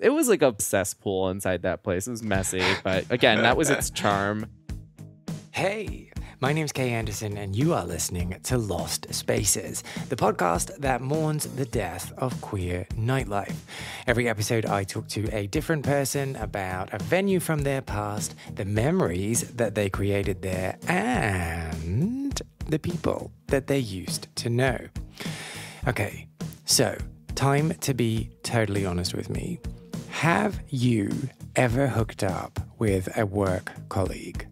it was like a cesspool inside that place. It was messy, but again, that was its charm. Hey, my name's Kay Anderson, and you are listening to Lost Spaces, the podcast that mourns the death of queer nightlife. Every episode, I talk to a different person about a venue from their past, the memories that they created there, and the people that they used to know. Okay, so time to be totally honest with me. Have you ever hooked up with a work colleague?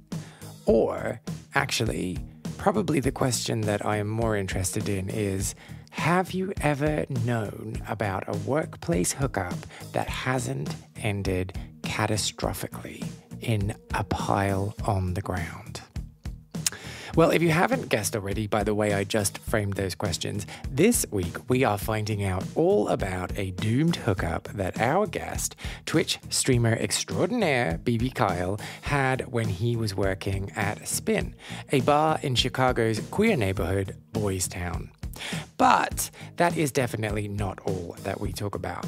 Or, actually, probably the question that I am more interested in is Have you ever known about a workplace hookup that hasn't ended catastrophically in a pile on the ground? Well, if you haven't guessed already by the way I just framed those questions, this week we are finding out all about a doomed hookup that our guest, Twitch streamer extraordinaire BBKyle, had when he was working at Spin, a bar in Chicago's queer neighborhood, Boystown. But that is definitely not all that we talk about.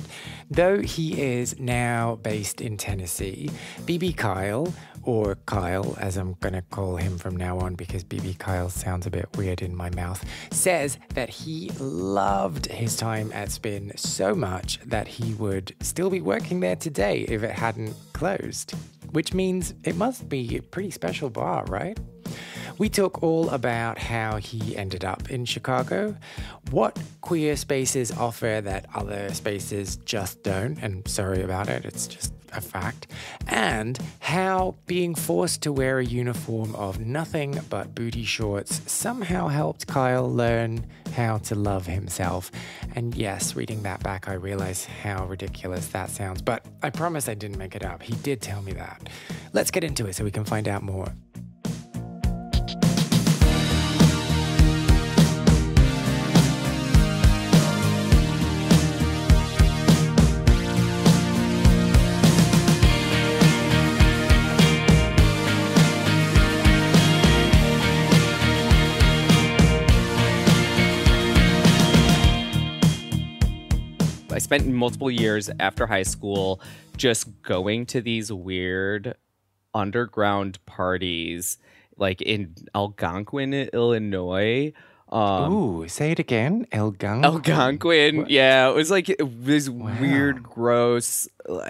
Though he is now based in Tennessee, BBKyle, or Kyle, as I'm going to call him from now on because BBKyle sounds a bit weird in my mouth, says that he loved his time at Spin so much that he would still be working there today if it hadn't closed. Which means it must be a pretty special bar, right? We talk all about how he ended up in Chicago, what queer spaces offer that other spaces just don't, and sorry about it, it's just a fact, and how being forced to wear a uniform of nothing but booty shorts somehow helped Kyle learn how to love himself. And yes, reading that back, I realize how ridiculous that sounds, but I promise I didn't make it up. He did tell me that. Let's get into it so we can find out more. Spent multiple years after high school just going to these weird underground parties, like in Algonquin, Illinois. Um, Ooh, say it again. Algonquin. Algonquin, What? yeah, it was like this Wow. weird, gross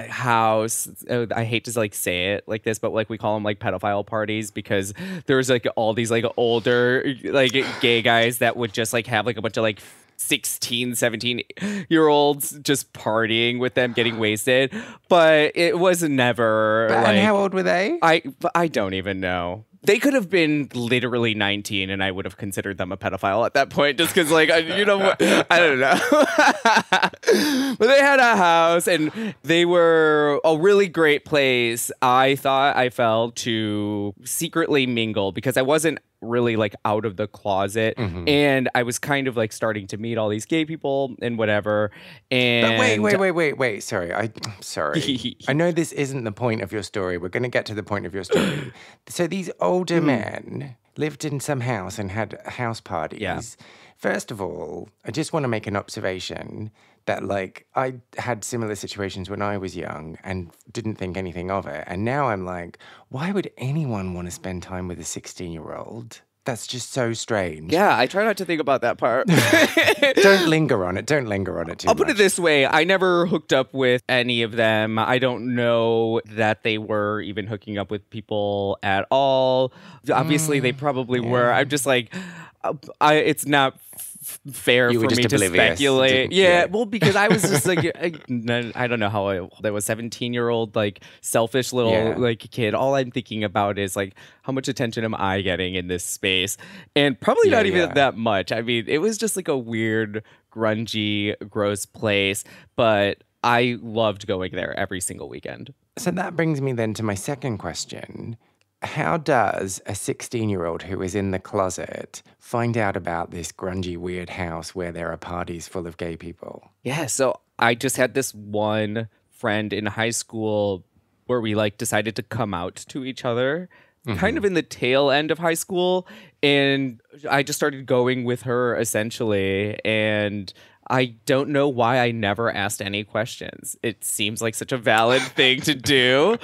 house. Uh, I hate to like say it like this, but like we call them like pedophile parties because there's like all these like older like gay guys that would just like have like a bunch of like 16 17 year olds just partying with them getting wasted but it was never But- like and how old were they? I I don't even know. They could have been literally 19 and I would have considered them a pedophile at that point just cuz like I, you know I don't know. but they had a house and they were a really great place. I thought I fell to secretly mingle because I wasn't really like out of the closet Mhm. and I was kind of like starting to meet all these gay people and whatever and But wait, wait, wait, wait, wait. Sorry, I, I'm sorry. I know this isn't the point of your story. We're going to get to the point of your story. so these older Mm. men lived in some house and had house parties. First of all, I just want to make an observation that like I had similar situations when I was young and didn't think anything of it. And now I'm like, why would anyone want to spend time with a 16 year old? That's just so strange. Yeah, I try not to think about that part. Don't linger on it. Don't linger on it too I'll put it this way I never hooked up with any of them. I don't know that they were even hooking up with people at all. Obviously, they probably were. I'm just like, uh, I, it's not fair You for were me to oblivious, speculate. didn't- Yeah, yeah. well, because I was just like, I, I don't know how I, that was 17 year old, like selfish little Yeah. like kid. All I'm thinking about is like, how much attention am I getting in this space? And probably Yeah, not even yeah. that much. I mean, it was just like a weird, grungy, gross place, but I loved going there every single weekend. So that brings me then to my second question. How does a 16 year old who is in the closet find out about this grungy, weird house where there are parties full of gay people? Yeah, so I just had this one friend in high school where we like decided to come out to each other mm-hmm. kind of in the tail end of high school and I just started going with her essentially and I don't know why I never asked any questions. It seems like such a valid thing to do,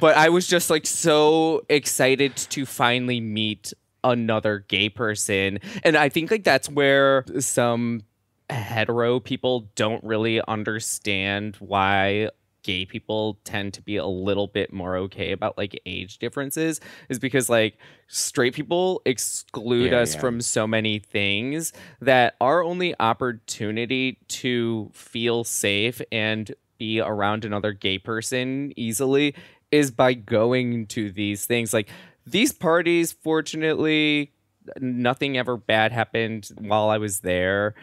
but I was just like so excited to finally meet another gay person. And I think like that's where some hetero people don't really understand why gay people tend to be a little bit more okay about like age differences is because like straight people exclude Yeah, us yeah. from so many things that our only opportunity to feel safe and be around another gay person easily is by going to these things like these parties fortunately nothing ever bad happened while I was there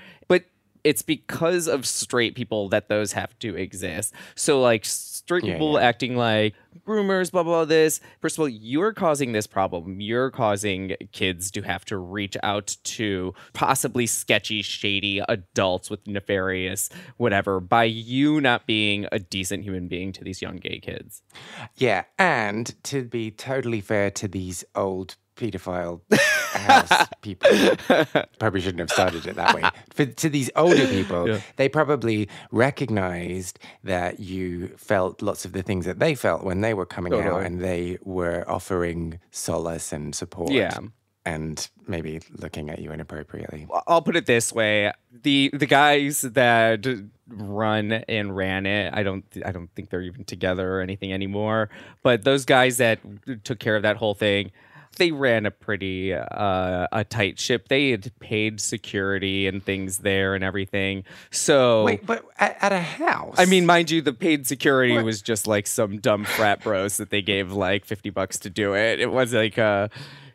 it's because of straight people that those have to exist. So like straight Yeah, people yeah. acting like groomers, blah, blah blah this. First of all, you're causing this problem. You're causing kids to have to reach out to possibly sketchy, shady adults with nefarious whatever by you not being a decent human being to these young gay kids. Yeah, and to be totally fair to these old pedophile house people, probably shouldn't have started it that way. For, to these older people, Yeah. they probably recognized that you felt lots of the things that they felt when they were coming out, and they were offering solace and support. Yeah. And maybe looking at you inappropriately. I'll put it this way: the the guys that run and ran it, I don't I don't think they're even together or anything anymore. But those guys that took care of that whole thing, they ran a pretty uh, a tight ship. They had paid security and things there and everything. So. Wait, but at, at a house? I mean, mind you, the paid security What? was just like some dumb frat bros that they gave like 50 bucks to do it. It was like uh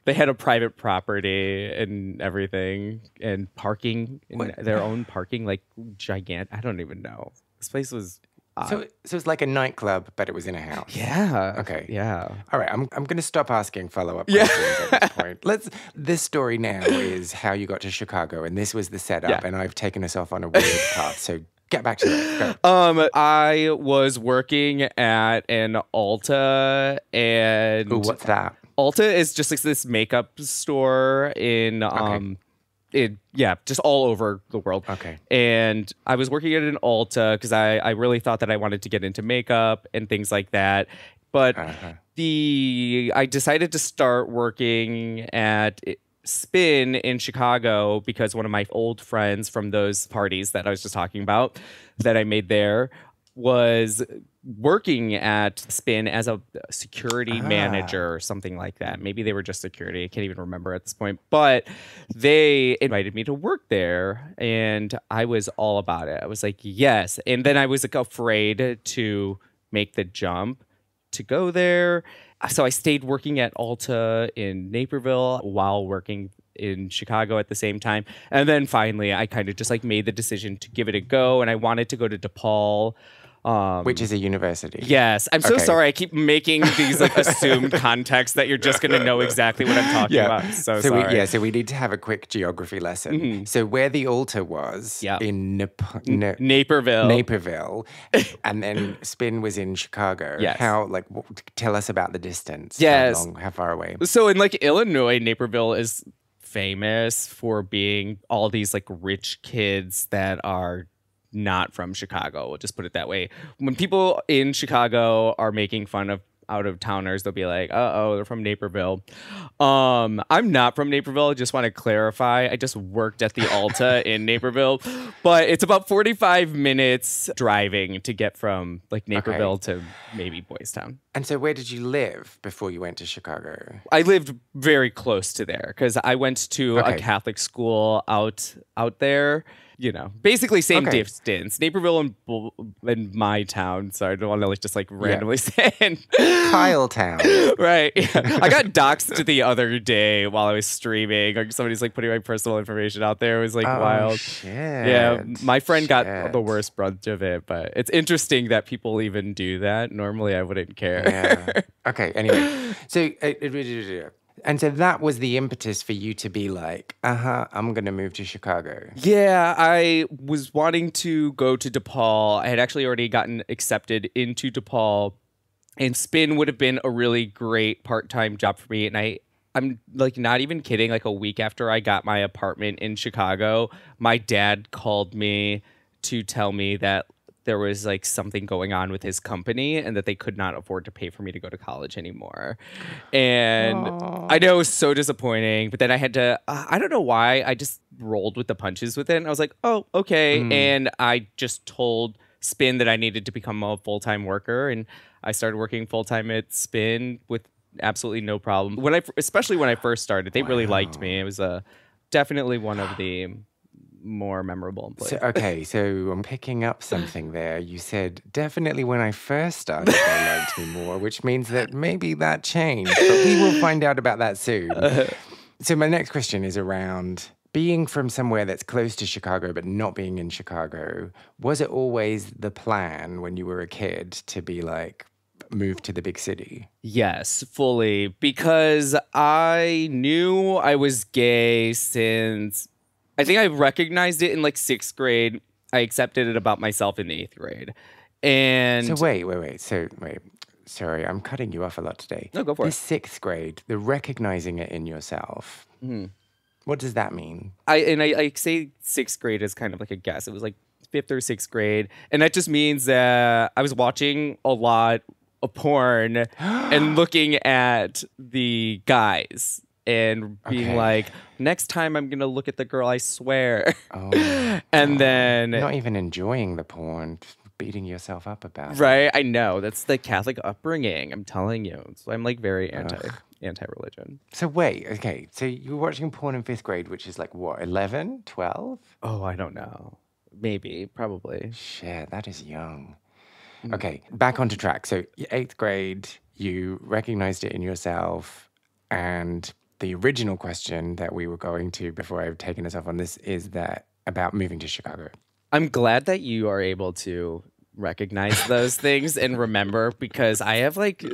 they had a private property and everything and parking in their own parking like gigant. I don't even know. This place was odd. so, so it's like a nightclub, but it was in a house. yeah. Okay. Yeah. All right, I'm, I'm going to stop asking follow up Yeah. questions at this point. Let's. This story now is how you got to Chicago, and this was the setup, Yeah. and I've taken us off on a weird path. So get back to that. Um, I was working at an Ulta, and Ooh, what's that? Ulta is just like this makeup store in um it yeah, just all over the world. Okay. And I was working at an Ulta because I, I really thought that I wanted to get into makeup and things like that. But Uh-huh. the I decided to start working at Spin in Chicago because one of my old friends from those parties that I was just talking about that I made there was working at Spin as a security Ah. manager or something like that. Maybe they were just security. I can't even remember at this point. But they invited me to work there and I was all about it. I was like, yes. And then I was like afraid to make the jump to go there. So I stayed working at Ulta in Naperville while working in Chicago at the same time. And then finally I kind of just like made the decision to give it a go and I wanted to go to DePaul. Um Which is a university. Yes, I'm so Okay. sorry. I keep making these like assumed contexts that you're just gonna know exactly what I'm talking about. So, so sorry. we, yeah, so we need to have a quick geography lesson. So where the Ulta was Yeah. in Nap- Na- Naperville. Naperville, and then Spin was in Chicago. Yes. How like tell us about the distance? Yes. How long? How far away? So in like Illinois, Naperville is famous for being all these like rich kids that are not from Chicago. We'll just put it that way. When people in Chicago are making fun of out of towners, they'll be like, "Uh oh, they're from Naperville." Um, I'm not from Naperville. I just want to clarify. I just worked at the Ulta in Naperville, but it's about 45 minutes driving to get from like Naperville to maybe Boystown. And so where did you live before you went to Chicago? I lived very close to there because I went to Okay. a Catholic school out out there. You know, basically same Okay. distance. Naperville and and my town. So I don't want to like just like randomly say. it. Kyle Town. right. yeah. I got doxxed the other day while I was streaming. Like somebody's like putting my personal information out there. It was like Oh, wild. Shit. Yeah, my friend got the worst brunt of it, but it's interesting that people even do that. Normally, I wouldn't care. Yeah. Okay. Anyway, so uh, uh, and so that was the impetus for you to be like, uh huh, I'm gonna move to Chicago. Yeah, I was wanting to go to DePaul. I had actually already gotten accepted into DePaul, and spin would have been a really great part-time job for me. And I, I'm like not even kidding. Like a week after I got my apartment in Chicago, my dad called me to tell me that there was like something going on with his company and that they could not afford to pay for me to go to college anymore. And Aw. I know it was so disappointing, but then I had to, uh, I don't know why, I just rolled with the punches with it. And I was like, oh, okay. And I just told Spin that I needed to become a full time worker. And I started working full time at Spin with absolutely no problem. When I, especially when I first started, they really liked me. It was uh, definitely one of the more memorable employees. So, okay, so I'm picking up something there. You said definitely when I first started, they liked me more, which means that maybe that changed. But we will find out about that soon. So, my next question is around being from somewhere that's close to Chicago, but not being in Chicago. Was it always the plan when you were a kid to be like, move to the big city? Yes, fully. Because I knew I was gay since I think I recognized it in like sixth grade. I accepted it about myself in the eighth grade. And So wait, wait, wait. So wait. Sorry, I'm cutting you off a lot today. No, go for it. this sixth grade, the recognizing it in yourself. Mm-hmm. What does that mean? I and I, I say sixth grade is kind of like a guess. It was like fifth or sixth grade. And that just means that I was watching a lot of porn and looking at the guys and being Okay. like, next time I'm gonna look at the girl, I swear. Oh, and then not even enjoying the porn, beating yourself up about it. Right, I know. That's the Catholic upbringing. I'm telling you. So I'm like very anti anti religion. So wait, okay. So you were watching porn in fifth grade, which is like what, 11, 12? Oh, I don't know. Maybe, probably. Shit, that is young. Mm. Okay, back onto track. So eighth grade, you recognized it in yourself, and the original question that we were going to before I've taken us off on this is that about moving to Chicago. I'm glad that you are able to recognize those things and remember because I have like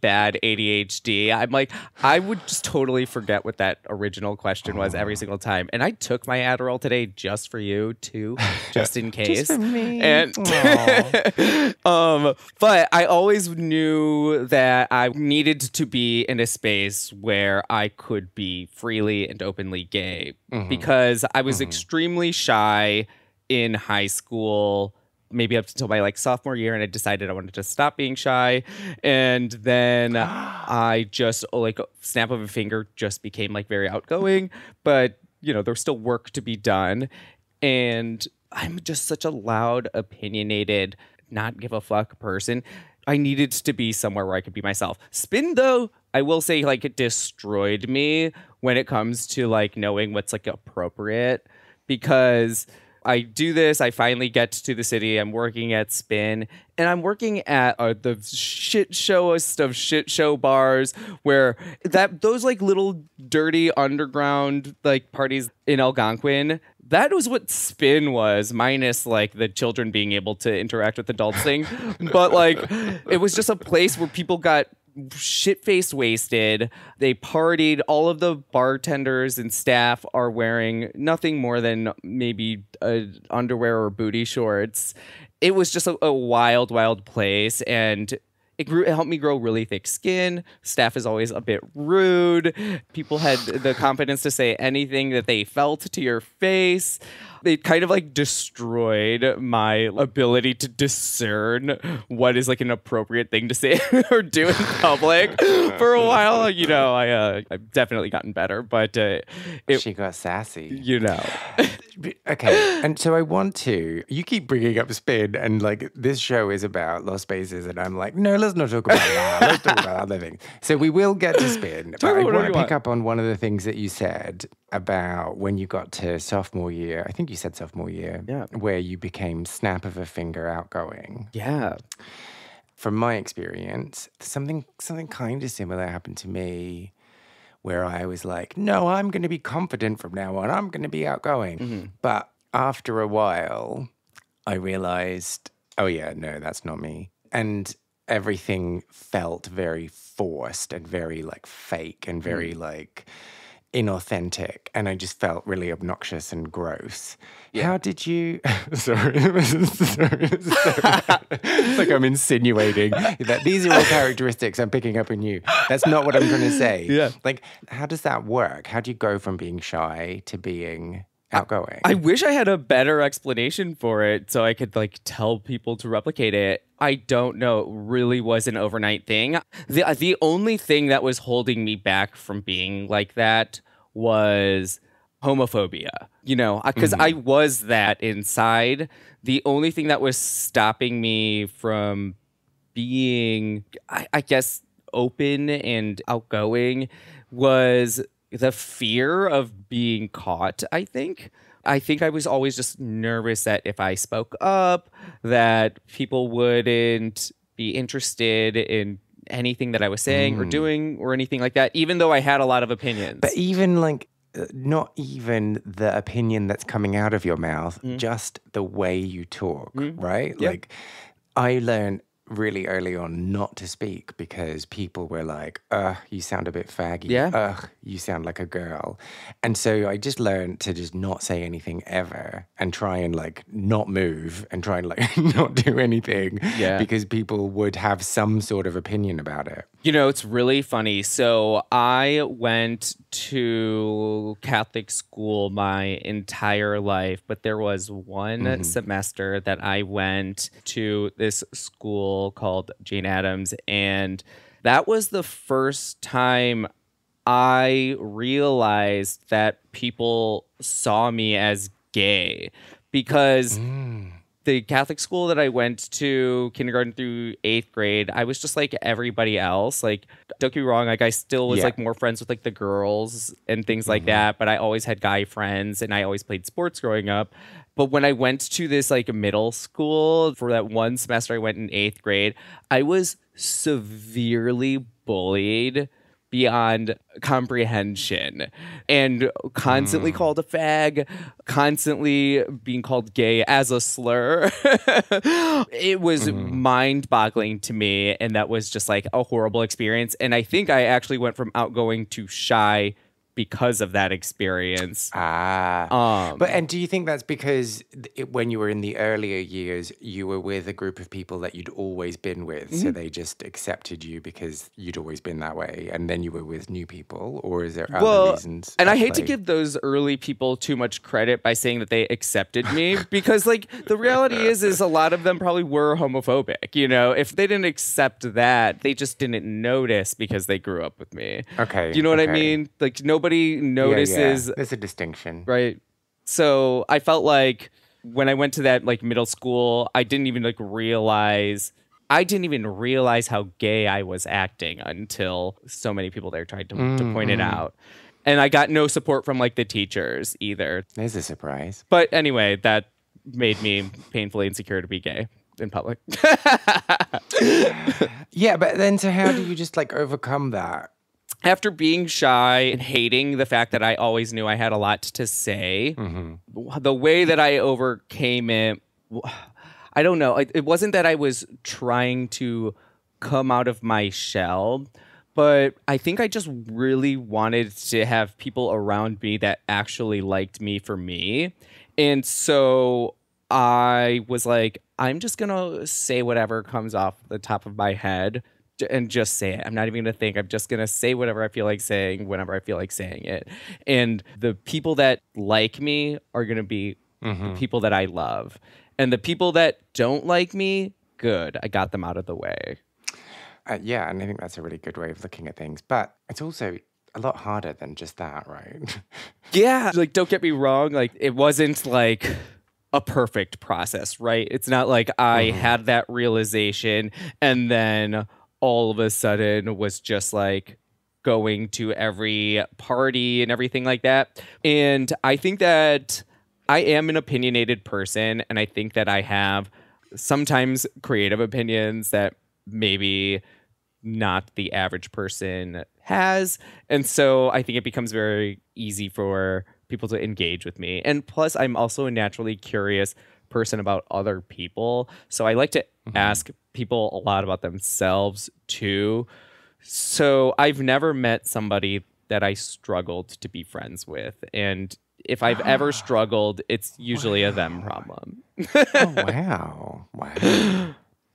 bad ADHD. I'm like I would just totally forget what that original question was every single time. And I took my Adderall today just for you too, just in case. just for me. And um but I always knew that I needed to be in a space where I could be freely and openly gay because I was extremely shy in high school maybe up until my like sophomore year and I decided I wanted to stop being shy. And then I just like snap of a finger just became like very outgoing. But you know there's still work to be done. And I'm just such a loud opinionated not give a fuck person. I needed to be somewhere where I could be myself. Spin though I will say like it destroyed me when it comes to like knowing what's like appropriate. Because I do this. I finally get to the city. I'm working at Spin, and I'm working at uh, the shit showest of shit show bars, where that those like little dirty underground like parties in Algonquin. That was what Spin was, minus like the children being able to interact with adults thing. but like, it was just a place where people got shit faced wasted. They partied. All of the bartenders and staff are wearing nothing more than maybe uh, underwear or booty shorts. It was just a, a wild, wild place. And it, grew, it helped me grow really thick skin. Staff is always a bit rude. People had the confidence to say anything that they felt to your face. It kind of like destroyed my ability to discern what is like an appropriate thing to say or do in public. For a while, you know, I uh, I've definitely gotten better, but uh, it, she got sassy. you know, Okay, and so I want to. You keep bringing up spin, and like this show is about lost spaces, and I'm like, no, let's not talk about that. Let's talk about other things. So we will get to spin, but I want to pick want. up on one of the things that you said about when you got to sophomore year. I think you said sophomore year, Yeah. where you became snap of a finger outgoing. yeah. From my experience, something something kind of similar happened to me. Where I was like, no, I'm going to be confident from now on. I'm going to be outgoing. Mm-hmm. But after a while, I realized, oh, yeah, no, that's not me. And everything felt very forced and very like fake and very mm. like inauthentic. And I just felt really obnoxious and gross. Yeah. How did you? Sorry, sorry. it's like I'm insinuating that these are all characteristics I'm picking up in you. That's not what I'm trying to say. Yeah. Like, how does that work? How do you go from being shy to being outgoing. I wish I had a better explanation for it so I could like tell people to replicate it. I don't know. It really was an overnight thing. The uh, the only thing that was holding me back from being like that was homophobia. You know, uh, because mm-hmm. I was that inside. The only thing that was stopping me from being, I, I guess, open and outgoing was the fear of being caught, I think. I think I was always just nervous that if I spoke up, that people wouldn't be interested in anything that I was saying or hmm. doing or anything like that, even though I had a lot of opinions. But even like, uh, not even the opinion that's coming out of your mouth, mm. just the way you talk, mm. right? Yeah. Like, I learned really early on not to speak because people were like, ugh, you sound a bit faggy. Yeah. Ugh, you sound like a girl. And so I just learned to just not say anything ever and try and like not move and try and like not do anything. Yeah. Because people would have some sort of opinion about it. You know, it's really funny. So I went to Catholic school my entire life, but there was one mm-hmm. semester that I went to this school called Jane Addams. And that was the first time I realized that people saw me as gay because mm. The Catholic school that I went to, kindergarten through eighth grade, I was just like everybody else. Like, don't get me wrong, like I still was Yeah. like more friends with like the girls and things like mm-hmm. that. But I always had guy friends and I always played sports growing up. But when I went to this like middle school for that one semester, I went in eighth grade, I was severely bullied beyond comprehension and constantly hmm. called a fag, constantly being called gay as a slur. it was hmm. mind boggling to me. And that was just like a horrible experience. And I think I actually went from outgoing to shy because of that experience. Ah. Um, But and do you think that's because it, when you were in the earlier years, you were with a group of people that you'd always been with, Mm-hmm. so they just accepted you because you'd always been that way, and then you were with new people, or is there other well, reasons? and I hate to give those early people too much credit by saying that they accepted me because, like, the reality is, is a lot of them probably were homophobic. You know, if they didn't accept that, they just didn't notice because they grew up with me. Okay, Do you know what I mean? Like, nobody Yeah, yeah. notices There's a distinction. right so i felt like when i went to that like middle school i didn't even like realize i didn't even realize how gay i was acting until so many people there tried to, to point it mm-hmm. out and i got no support from like the teachers either There's a surprise. but anyway that made me painfully insecure to be gay in public Yeah, but then so how do you just like overcome that? After being shy and hating the fact that I always knew I had a lot to say, mm-hmm. the way that I overcame it, I don't know. It, wasn't that I was trying to come out of my shell, but I think I just really wanted to have people around me that actually liked me for me. And so I was like, I'm just going to say whatever comes off the top of my head and just say it. I'm not even going to think. I'm just going to say whatever I feel like saying whenever I feel like saying it. And the people that like me are going to be the people that I love. And the people that don't like me, good. I got them out of the way. Uh, yeah, and I think that's a really good way of looking at things. But it's also a lot harder than just that, right? Yeah. Like, don't get me wrong. Like, it wasn't like a perfect process, right? It's not like I had that realization and then all of a sudden was just like going to every party and everything like that. And I think that I am an opinionated person and I think that I have sometimes creative opinions that maybe not the average person has. And so I think it becomes very easy for people to engage with me. And plus, I'm also a naturally curious person about other people. So I like to mm-hmm. ask people a lot about themselves too. So I've never met somebody that I struggled to be friends with. And if I've ever ah. struggled, it's usually a them problem. oh, wow. Wow.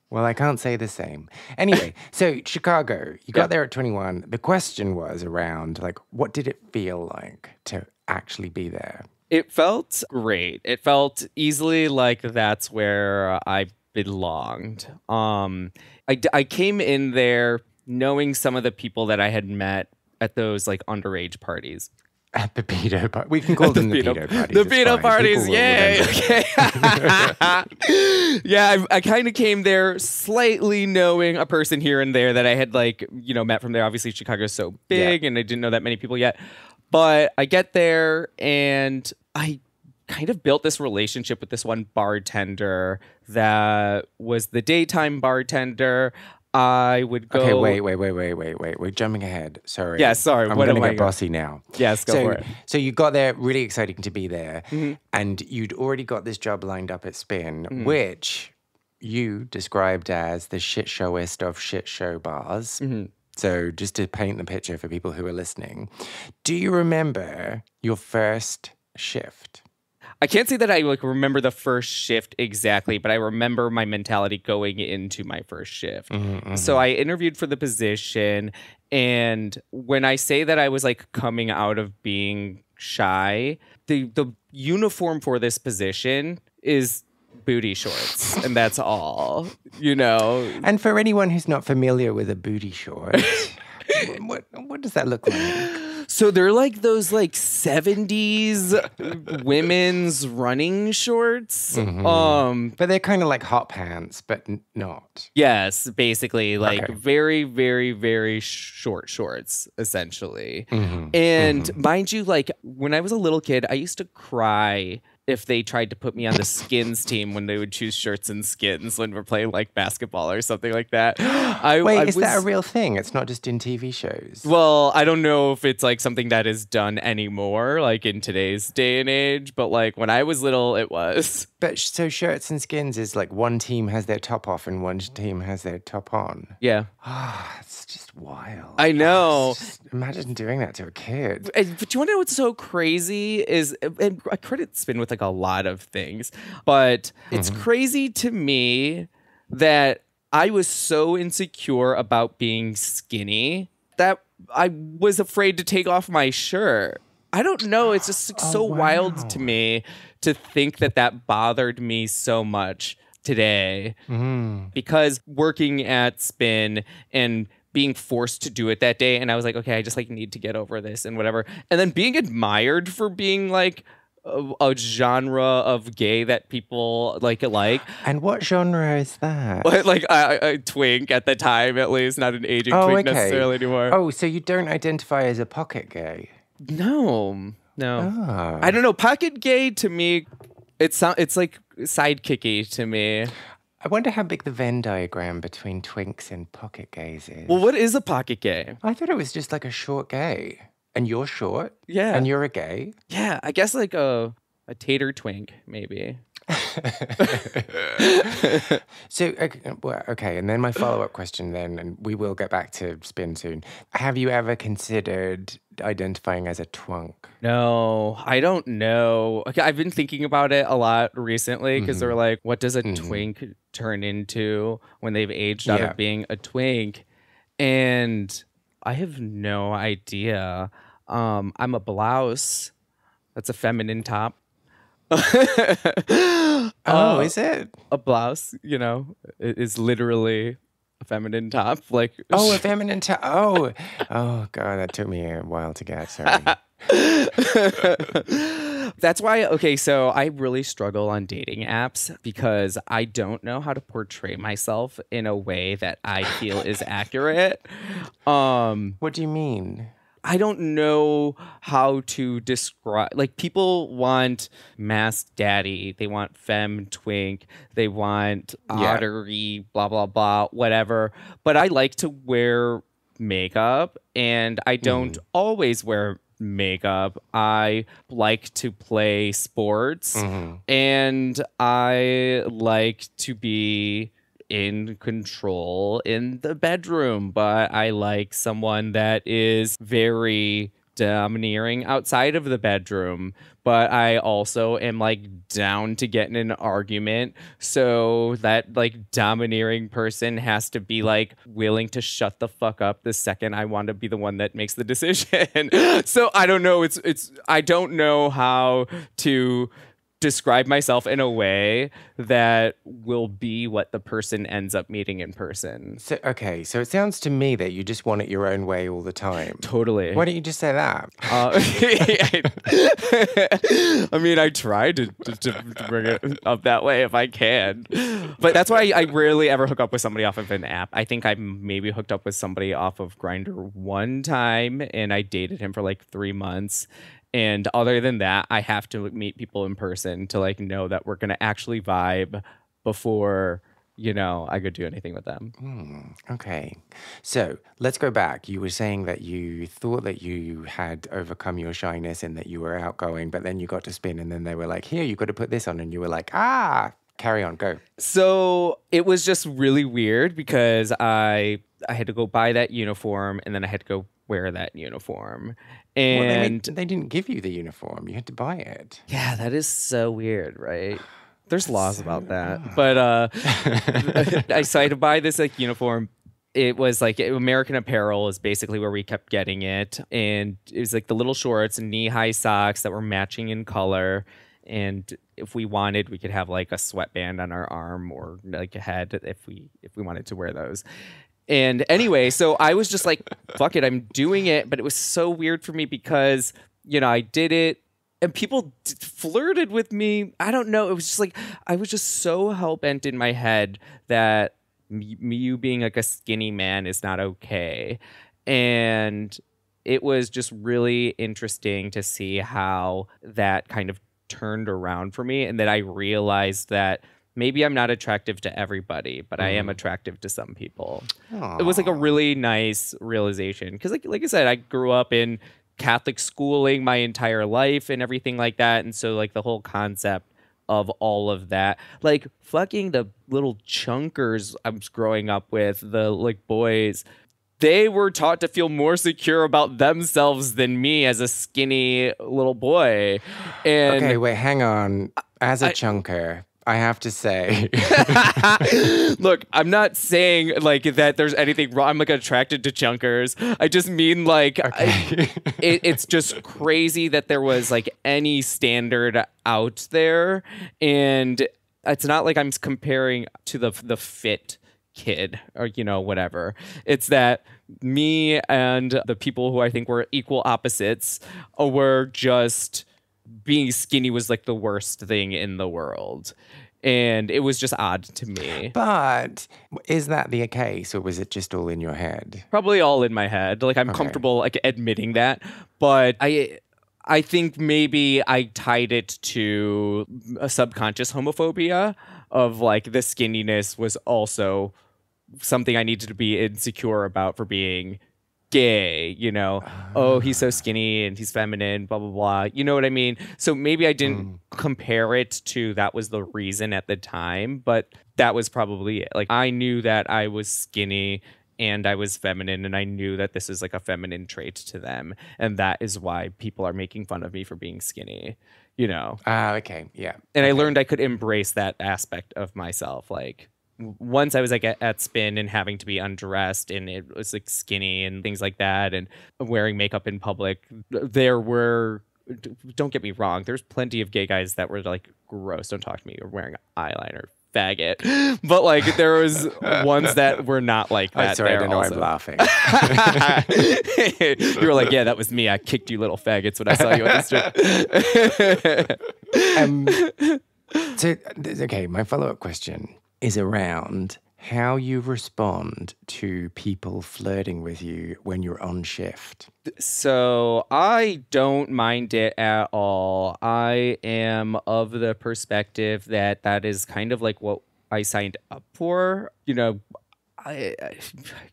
Well, I can't say the same. Anyway, so Chicago, you got Yeah. there at 21. The question was around, like, what did it feel like to actually be there? It felt great. It felt easily like that's where I belonged. Um, I, I came in there knowing some of the people that I had met at those like underage parties. At the pedo party. We can call them the pedo, parties. The pedo parties, yay. Okay. yeah, I, I kind of came there slightly knowing a person here and there that I had like, you know, met from there. Obviously, Chicago's so big yeah. and I didn't know that many people yet. But I get there and I kind of built this relationship with this one bartender that was the daytime bartender. I would go. Okay, wait, wait, wait, wait, wait, wait. We're jumping ahead. Sorry. Yeah, sorry. I'm going to get bossy now. Yes, go so, for it. So you got there, really exciting to be there, mm-hmm. and you'd already got this job lined up at Spin, mm-hmm. which you described as the shit showist of shit show bars. Mm-hmm. So just to paint the picture for people who are listening, do you remember your first shift? I can't say that I like remember the first shift exactly, but I remember my mentality going into my first shift. Mm-hmm, mm-hmm. So I interviewed for the position, and when I say that I was like coming out of being shy, the the uniform for this position is booty shorts, and that's all. You know. And for anyone who's not familiar with a booty short, what what does that look like? So they're like those like 70s women's running shorts. Mm-hmm. Um but they're kind of like hot pants, but n- not. Yes, basically like okay. very very very short shorts essentially. Mm-hmm. And mm-hmm. mind you like when I was a little kid, I used to cry if they tried to put me on the skins team when they would choose shirts and skins when we're playing like basketball or something like that. I, Wait, I is was, that a real thing? It's not just in TV shows. Well, I don't know if it's like something that is done anymore, like in today's day and age, but like when I was little, it was. But so shirts and skins is like one team has their top off and one team has their top on. Yeah. Ah, it's just wild. I know. Just, imagine doing that to a kid. But do you want to know what's so crazy is, and I credit spin with like a lot of things, but it's mm-hmm. crazy to me that I was so insecure about being skinny that I was afraid to take off my shirt. I don't know. It's just oh, so wow. wild to me to think that that bothered me so much today mm. because working at Spin and being forced to do it that day and I was like okay I just like need to get over this and whatever. And then being admired for being like a, a genre of gay that people like like. And what genre is that? Like a, a twink at the time at least. Not an aging oh, twink okay. necessarily anymore. Oh so you don't identify as a pocket gay? No no oh. I don't know pocket gay to me it's it's like sidekicky to me I wonder how big the Venn diagram between twinks and pocket gays is. Well, what is a pocket gay? I thought it was just like a short gay. And you're short? Yeah. And you're a gay? Yeah, I guess like a a tater twink, maybe. so okay, well, okay, and then my follow-up question then and we will get back to spin soon. Have you ever considered identifying as a twunk? No, I don't know. Okay, I've been thinking about it a lot recently because mm-hmm. they're like, what does a mm-hmm. twink turn into when they've aged out yeah. of being a twink? And I have no idea. Um, I'm a blouse. That's a feminine top. oh, uh, is it? A blouse, you know, is literally a feminine top. Like Oh, a feminine top. Oh. Oh god, that took me a while to get. Sorry. That's why, okay, so I really struggle on dating apps because I don't know how to portray myself in a way that I feel is accurate. Um, what do you mean? I don't know how to describe. Like people want masc daddy, they want femme twink, they want yeah. ottery, blah blah blah, whatever. But I like to wear makeup, and I don't mm. always wear makeup. I like to play sports, mm-hmm. and I like to be in control in the bedroom, but I like someone that is very domineering outside of the bedroom, but I also am like down to get in an argument. So that like domineering person has to be like willing to shut the fuck up the second I want to be the one that makes the decision. so I don't know. It's it's I don't know how to describe myself in a way that will be what the person ends up meeting in person. So okay, so it sounds to me that you just want it your own way all the time. Totally. Why don't you just say that? Uh, I mean, I try to, to, to, bring it up that way if I can, but that's why I, I rarely ever hook up with somebody off of an app. I think I maybe hooked up with somebody off of Grindr one time, and I dated him for like three months, and other than that, I have to meet people in person to like know that we're gonna actually vibe before you know I could do anything with them. Mm, okay, so let's go back. You were saying that you thought that you had overcome your shyness and that you were outgoing, but then you got to spin, and then they were like, "Here, you got to put this on," and you were like, "Ah." Carry on, go. So it was just really weird because I I had to go buy that uniform and then I had to go wear that uniform. And well, they, they, didn't give you the uniform. You had to buy it. Yeah, that is so weird, right? There's laws so about that. But uh I so I had to buy this like uniform. It was like American Apparel is basically where we kept getting it. And it was like the little shorts and knee high socks that were matching in color. And if we wanted, we could have like a sweatband on our arm or like a head if we if we wanted to wear those. And anyway, so I was just like, fuck it, I'm doing it. But it was so weird for me because, you know, I did it and people d- flirted with me. I don't know. It was just like, I was just so hell bent in my head that me, me, you being like a skinny man is not okay. And it was just really interesting to see how that kind of turned around for me and that I realized that maybe I'm not attractive to everybody, but mm. I am mm. attractive to some people. Aww. It was like a really nice realization because, like, like I said, I grew up in Catholic schooling my entire life and everything like that, and so like the whole concept of all of that, like fucking the little chunkers I was growing up with, the like boys. They were taught to feel more secure about themselves than me as a skinny little boy. And okay, wait, hang on. As a I, chunker, I have to say. Look, I'm not saying like that there's anything wrong. I'm like attracted to chunkers. I just mean like okay. I, it, it's just crazy that there was like any standard out there. And it's not like I'm comparing to the the fit kid or you know whatever. It's that me and the people who I think were equal opposites uh, were just being skinny was like the worst thing in the world and it was just odd to me. But is that the case, or was it just all in your head? Probably all in my head. Like I'm okay. comfortable like admitting that, but I. I think maybe I tied it to a subconscious homophobia of like the skinniness was also something I needed to be insecure about for being gay, you know, oh, he's so skinny and he's feminine, blah, blah, blah. You know what I mean? So maybe I didn't mm. compare it to that was the reason at the time, but that was probably it. Like I knew that I was skinny and I was feminine, and I knew that this is like a feminine trait to them. And that is why people are making fun of me for being skinny, you know? Ah, uh, okay. Yeah. And okay. I learned I could embrace that aspect of myself. Like, once I was like at, at, spin and having to be undressed and it was like skinny and things like that and wearing makeup in public, there were don't get me wrong, there's plenty of gay guys that were like gross, don't talk to me, you're wearing eyeliner, faggot. But like there was ones that were not like that. I'm sorry, I didn't know I'm laughing. you were like, yeah, that was me. I kicked you little faggots when I saw you on the street. um, so okay, my follow up question is around how you respond to people flirting with you when you're on shift. So I don't mind it at all. I am of the perspective that that is kind of like what I signed up for. You know, I, I,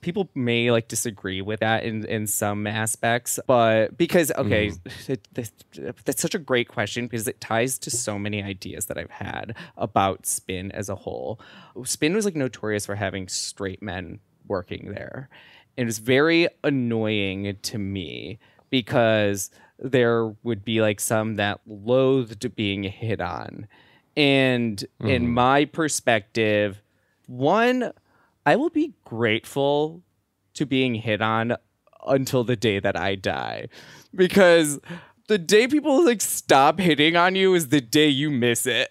people may like disagree with that in, in some aspects, but because okay, mm. it, it, that's such a great question because it ties to so many ideas that I've had about spin as a whole. Spin was like notorious for having straight men working there, and it was very annoying to me because there would be like some that loathed being hit on. And mm-hmm. in my perspective, one, I will be grateful to being hit on until the day that I die. Because the day people like stop hitting on you is the day you miss it.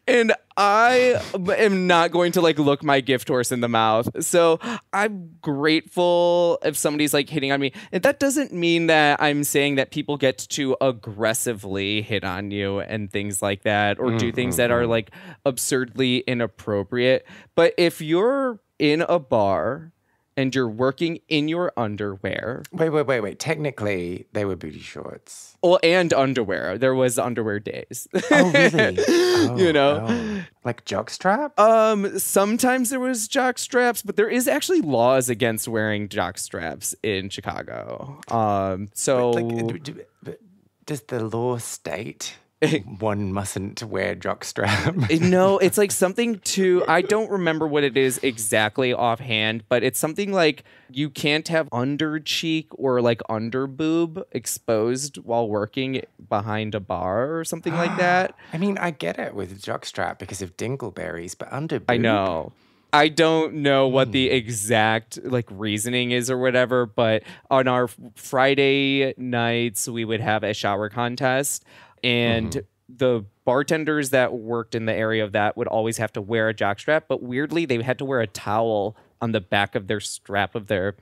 and I am not going to like look my gift horse in the mouth. So I'm grateful if somebody's like hitting on me. And that doesn't mean that I'm saying that people get to aggressively hit on you and things like that or do things that are mm-hmm. like absurdly inappropriate. But if you're in a bar and you're working in your underwear. Wait, wait, wait, wait. Technically, they were booty shorts. Well, and underwear. There was underwear days. Oh, really? Oh, you know, oh. like jock straps. Um, sometimes there was jock straps, but there is actually laws against wearing jock straps in Chicago. Um, so. But, like, does the law state one mustn't wear jockstrap. no, it's like something to I don't remember what it is exactly offhand, but it's something like you can't have under cheek or like under boob exposed while working behind a bar or something like that. I mean, I get it with jockstrap because of dingleberries, but under boob. I know. I don't know what the hmm. exact like reasoning is or whatever, but on our Friday nights we would have a shower contest and mm-hmm. the bartenders that worked in the area of that would always have to wear a jockstrap, but weirdly they had to wear a towel on the back of their strap of their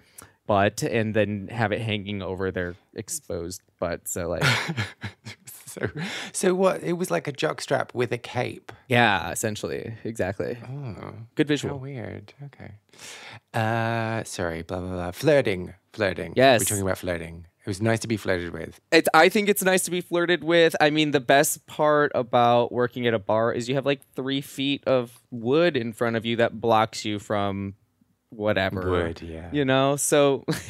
butt and then have it hanging over their exposed butt. So like so so what it was like a jockstrap with a cape. Yeah, essentially. Exactly. Oh. Good visual. Weird. Okay. Uh sorry, blah blah blah. Flirting. Flirting. Yes. We're talking about flirting. It was nice to be flirted with. It's, I think it's nice to be flirted with. I mean, the best part about working at a bar is you have like three feet of wood in front of you that blocks you from whatever would yeah. you know? So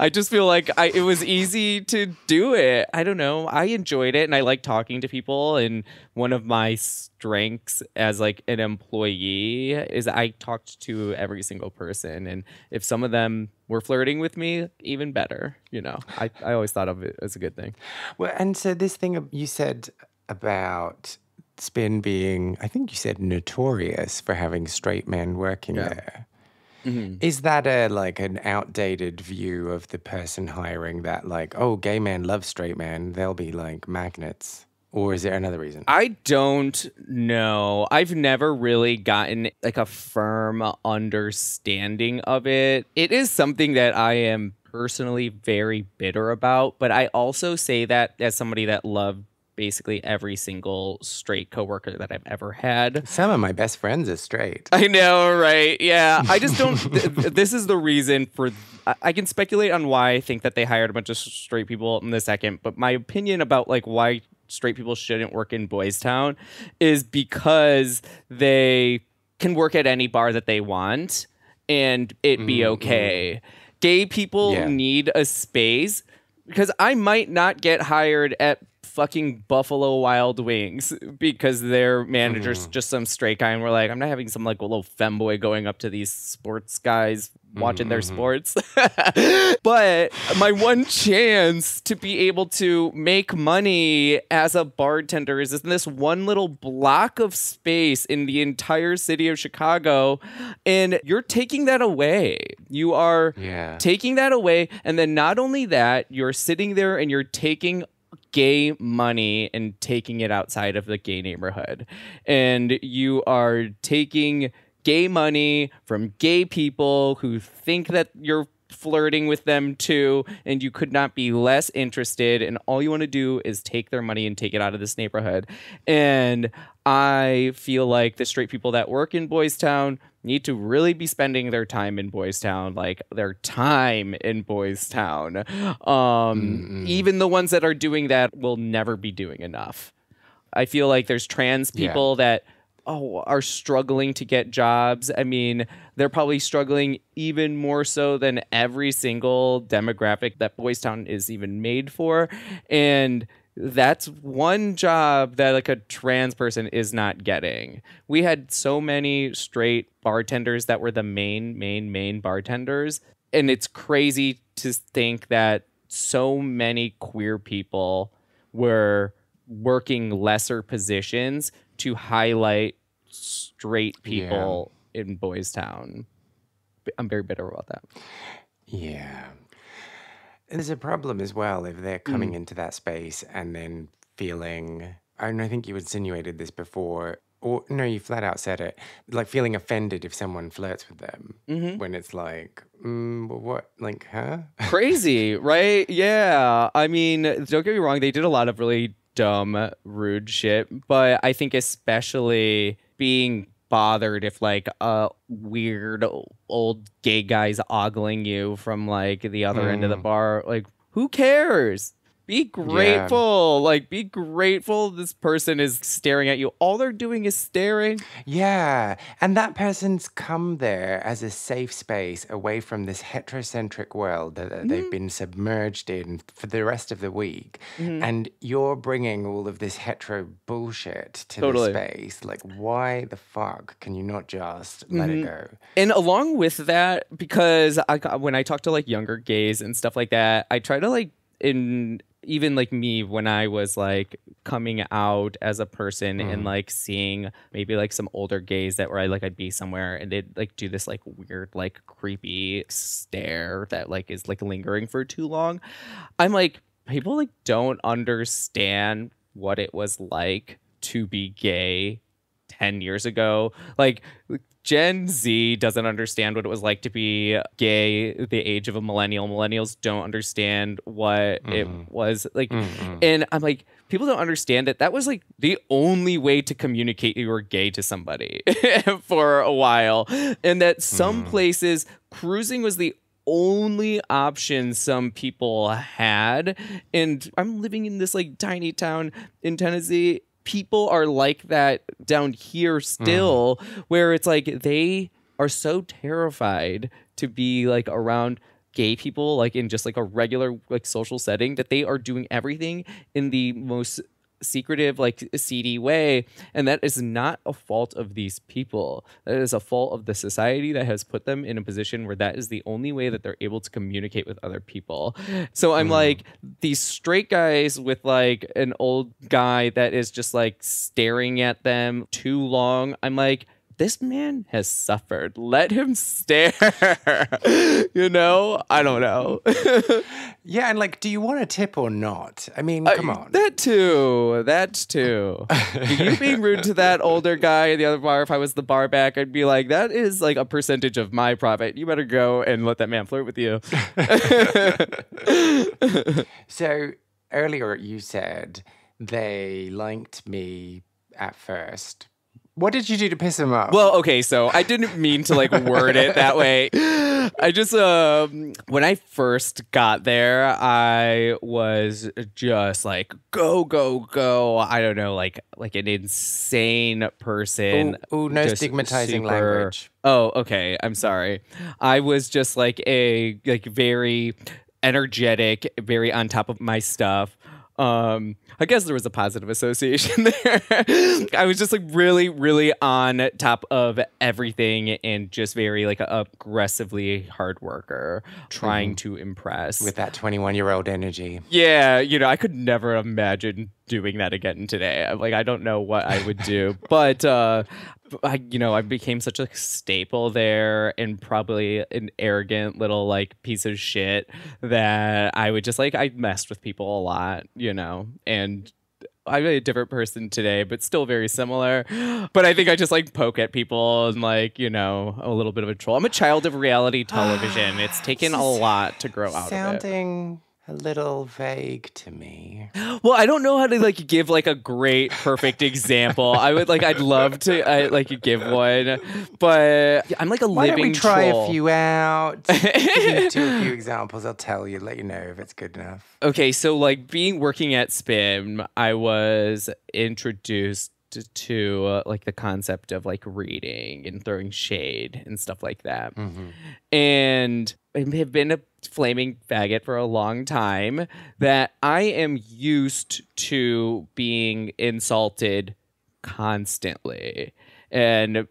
i just feel like I, it was easy to do it. I don't know. I enjoyed it and i like talking to people and one of my strengths as like an employee is i talked to every single person and if some of them were flirting with me even better you know? I, I always thought of it as a good thing. Well and so this thing you said about spin being i think you said notorious for having straight men working yeah. there Mm-hmm. Is that a like an outdated view of the person hiring that like, oh, gay men love straight men, they'll be like magnets? Or is there another reason? I don't know. I've never really gotten like a firm understanding of it. It is something that I am personally very bitter about, but I also say that as somebody that loved basically every single straight coworker that I've ever had. Some of my best friends are straight. I know, right? Yeah. I just don't. th- this is the reason for. I-, I can speculate on why I think that they hired a bunch of straight people in the second, but my opinion about like why straight people shouldn't work in Boystown is because they can work at any bar that they want and it be mm-hmm. okay. Gay people yeah. need a space because I might not get hired at fucking Buffalo Wild Wings because their manager's mm. just some straight guy, and we're like, I'm not having some like little femboy going up to these sports guys watching mm-hmm. their sports. but my one chance to be able to make money as a bartender is in this one little block of space in the entire city of Chicago. And you're taking that away. You are yeah. taking that away. And then not only that, you're sitting there and you're taking gay money and taking it outside of the gay neighborhood. And you are taking gay money from gay people who think that you're flirting with them too and you could not be less interested and all you want to do is take their money and take it out of this neighborhood and i feel like the straight people that work in Boystown need to really be spending their time in Boystown like their time in Boystown um, mm-hmm. even the ones that are doing that will never be doing enough i feel like there's trans people yeah. that oh are struggling to get jobs i mean they're probably struggling even more so than every single demographic that Boystown is even made for and that's one job that like a trans person is not getting we had so many straight bartenders that were the main main main bartenders and it's crazy to think that so many queer people were working lesser positions to highlight straight people yeah. in Boystown. I'm very bitter about that. Yeah. And there's a problem as well if they're coming mm. into that space and then feeling, and I think you insinuated this before, or no, you flat out said it, like feeling offended if someone flirts with them mm-hmm. when it's like, mm, what, like, huh? Crazy, right? Yeah. I mean, don't get me wrong, they did a lot of really dumb, rude shit, but I think especially being bothered if like a weird old gay guy's ogling you from like the other mm. end of the mm. bar like who cares be grateful. Yeah. Like, be grateful this person is staring at you. All they're doing is staring. Yeah. And that person's come there as a safe space away from this heterocentric world that, mm-hmm. they've been submerged in for the rest of the week. Mm-hmm. And you're bringing all of this hetero bullshit to totally. the space. Like, why the fuck can you not just mm-hmm. let it mm-hmm. go? And along with that, because I, when I talk to like younger gays and stuff like that, I try to like, in even like me when I was like coming out as a person mm. and like seeing maybe like some older gays that were I like I'd be somewhere and they'd like do this like weird like creepy stare that like is like lingering for too long. I'm like people like don't understand what it was like to be gay 10 years ago. Like Gen Z doesn't understand what it was like to be gay the age of a millennial. Millennials don't understand what mm-hmm. it was like. Mm-hmm. And I'm like, people don't understand that that was like the only way to communicate you were gay to somebody for a while. And that some mm. places cruising was the only option some people had. And I'm living in this like tiny town in Tennessee people are like that down here still, mm. where it's like they are so terrified to be like around gay people like in just like a regular like social setting that they are doing everything in the most secretive, like seedy way. And that is not a fault of these people. That is a fault of the society that has put them in a position where that is the only way that they're able to communicate with other people. So I'm mm. like, these straight guys with like an old guy that is just like staring at them too long. I'm like, this man has suffered. Let him stare. you know? I don't know. yeah, and like, do you want a tip or not? I mean, uh, come uh, on. That too. That too. you being rude to that older guy in the other bar, if I was the bar back, I'd be like, that is like a percentage of my profit. You better go and let that man flirt with you. so earlier you said they liked me at first what did you do to piss him off? Well, okay, so I didn't mean to like word it that way. I just um when I first got there, I was just like go go go. I don't know, like like an insane person. Oh, no stigmatizing super, language. Oh, okay. I'm sorry. I was just like a like very energetic, very on top of my stuff. Um, I guess there was a positive association there. I was just like really, really on top of everything and just very like aggressively hard worker, trying mm. to impress with that 21 year old energy. Yeah, you know, I could never imagine doing that again today. Like, I don't know what I would do, but uh, I, you know, I became such a staple there and probably an arrogant little like piece of shit that I would just like, I messed with people a lot, you know, and I'm a different person today, but still very similar. But I think I just like poke at people and like, you know, a little bit of a troll. I'm a child of reality television. it's taken a lot to grow out sounding a little vague to me. Well, I don't know how to like give like a great perfect example. I would like I'd love to I, like give one, but I'm like a Why living. Why don't we try troll. a few out? give you two a few examples. I'll tell you, let you know if it's good enough. Okay, so like being working at Spin, I was introduced to uh, like the concept of like reading and throwing shade and stuff like that. Mm-hmm. And have been a flaming faggot for a long time that I am used to being insulted constantly. And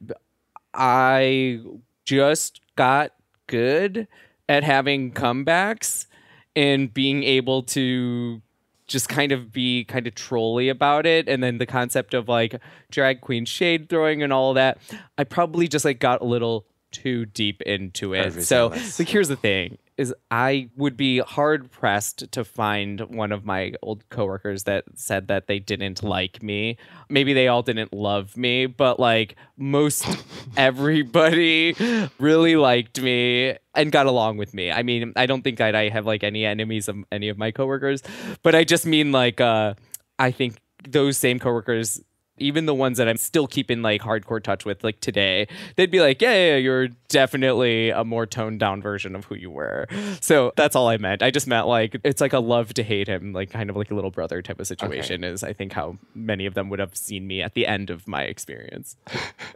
I just got good at having comebacks and being able to just kind of be kind of trolly about it and then the concept of like drag queen shade throwing and all that i probably just like got a little too deep into it so like here's the thing is I would be hard pressed to find one of my old coworkers that said that they didn't like me. Maybe they all didn't love me, but like most everybody really liked me and got along with me. I mean, I don't think I'd, I have like any enemies of any of my coworkers, but I just mean like uh I think those same coworkers even the ones that I'm still keeping like hardcore touch with, like today, they'd be like, yeah, yeah, you're definitely a more toned down version of who you were. So that's all I meant. I just meant like it's like a love to hate him, like kind of like a little brother type of situation. Okay. Is I think how many of them would have seen me at the end of my experience.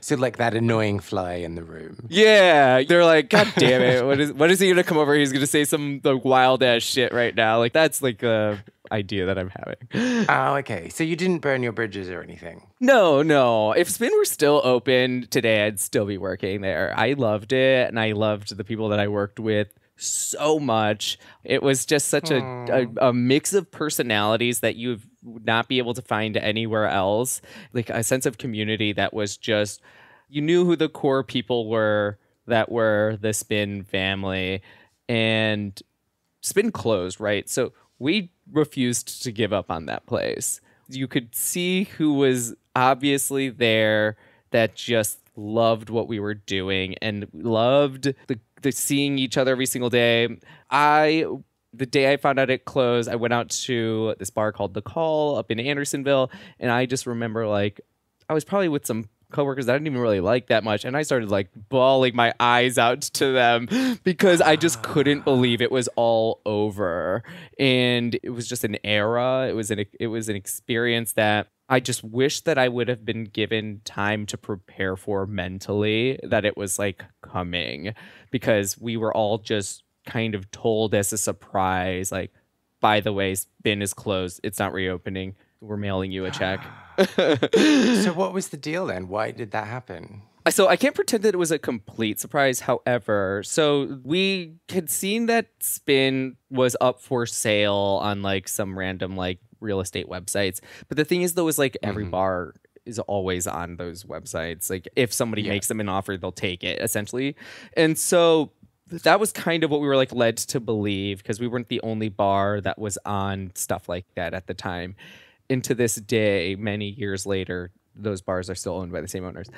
so like that annoying fly in the room. Yeah, they're like, God damn it! What is what is he gonna come over? He's gonna say some like wild ass shit right now. Like that's like uh idea that I'm having. Oh, okay. So you didn't burn your bridges or anything? No, no. If Spin were still open today, I'd still be working there. I loved it, and I loved the people that I worked with so much. It was just such a, a, hmm. a, mix of personalities that you would not be able to find anywhere else. Like a sense of community that was just, you knew who the core people were that were the Spin family. And Spin closed, right? So we refused to give up on that place. You could see who was obviously there that just loved what we were doing and loved the, the seeing each other every single day. I the day I found out it closed, I went out to this bar called The Call up in Andersonville, and I just remember like I was probably with some coworkers that I didn't even really like that much, and I started like bawling my eyes out to them because I just couldn't believe it was all over, and it was just an era. It was an it was an experience that I just wish that I would have been given time to prepare for mentally that it was like coming because we were all just kind of told as a surprise like by the way spin is closed. It's not reopening we're mailing you a check so what was the deal then? Why did that happen? So I can't pretend that it was a complete surprise. However, so we had seen that Spin was up for sale on like some random like real estate websites. But the thing is though is like every mm-hmm. bar is always on those websites. Like if somebody yeah. makes them an offer, they'll take it essentially. And so that was kind of what we were like led to believe because we weren't the only bar that was on stuff like that at the time into this day, many years later, those bars are still owned by the same owners.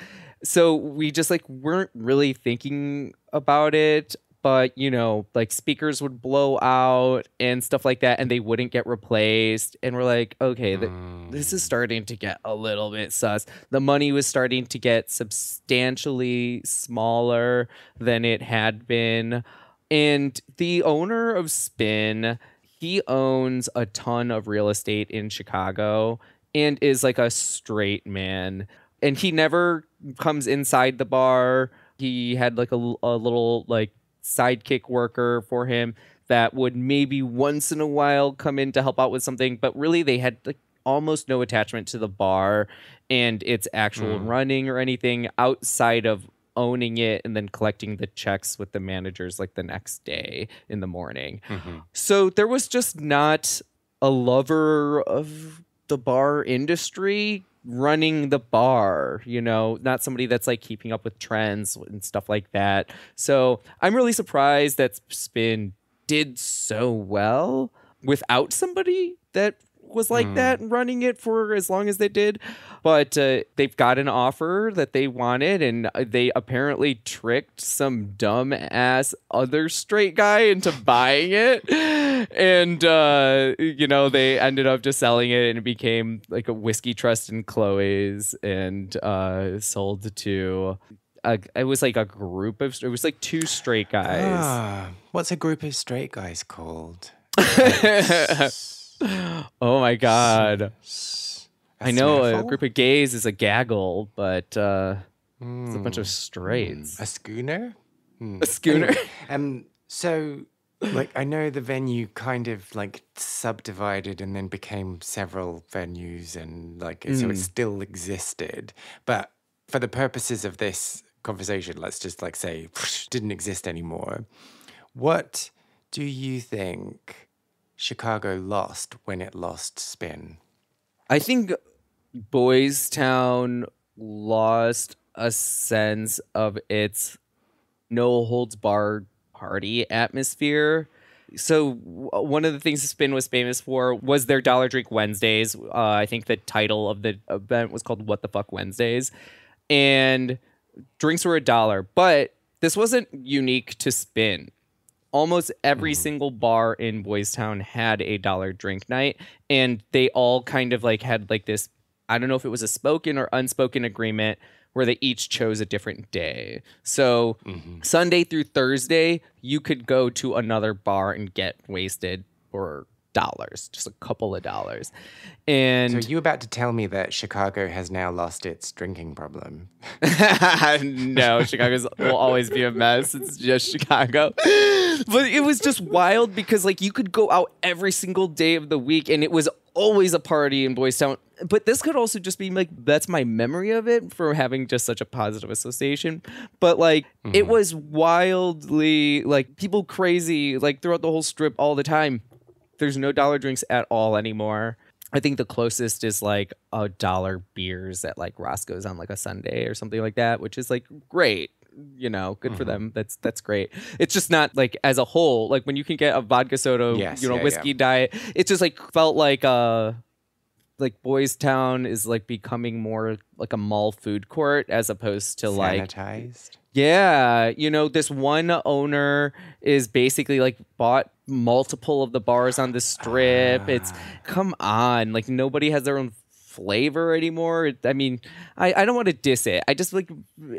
So we just like weren't really thinking about it, but you know, like speakers would blow out and stuff like that, and they wouldn't get replaced. And we're like, okay, mm. this is starting to get a little bit sus. The money was starting to get substantially smaller than it had been. And the owner of Spin he owns a ton of real estate in Chicago and is like a straight man. And he never comes inside the bar. He had like a, a little like sidekick worker for him that would maybe once in a while come in to help out with something, but really they had like almost no attachment to the bar and its actual mm. running or anything outside of owning it and then collecting the checks with the managers like the next day in the morning. Mm-hmm. So there was just not a lover of the bar industry running the bar, you know, not somebody that's like keeping up with trends and stuff like that. So I'm really surprised that Spin did so well without somebody that was like mm. that running it for as long as they did. But uh, they've got an offer that they wanted, and uh, they apparently tricked some dumb ass other straight guy into buying it. And, uh, you know, they ended up just selling it, and it became like a whiskey trust in Chloe's and uh, sold to a, it was like a group of it was like two straight guys. Ah, what's a group of straight guys called? oh my god. I know a group of gays is a gaggle, but uh, mm. it's a bunch of hmm. straights. A schooner? Mm. A schooner. Anyway, um, so, like, I know the venue kind of like subdivided and then became several venues, and like, mm. so it hmm. still existed. But for the purposes of this conversation, let's just like say didn't exist anymore. What do you think Chicago lost when it lost spin? I think Boystown lost a sense of its no holds barred party atmosphere. So one of the things Spin was famous for was their Dollar Drink Wednesdays. Uh, I think the title of the event was called "What the Fuck Wednesdays," and drinks were a dollar. But this wasn't unique to Spin. Almost every mm. single bar in Boystown had a dollar drink night, and they all kind of like had like this. I don't know if it was a spoken or unspoken agreement where they each chose a different day. So mm-hmm. Sunday through Thursday, you could go to another bar and get wasted for dollars, just a couple of dollars. And so, are you about to tell me that Chicago has now lost its drinking problem? no, Chicago will always be a mess. It's just Chicago. But it was just wild because, like, you could go out every single day of the week, and it was always a party in Boystown but this could also just be like that's my memory of it for having just such a positive association. But like mm-hmm. it was wildly like people crazy like throughout the whole strip all the time. There's no dollar drinks at all anymore. I think the closest is like a dollar beers at like Roscoe's on like a Sunday or something like that, which is like great you know, good mm-hmm. for them. That's that's great. It's just not like as a whole, like when you can get a vodka soda, yes, you know, yeah, whiskey yeah. diet. It just like felt like uh like Boystown is like becoming more like a mall food court as opposed to like sanitized. Yeah, you know, this one owner is basically like bought multiple of the bars on the strip. Uh. It's ah. come on, like nobody has their own flavor anymore. I mean, I, I don't want to diss it. I just like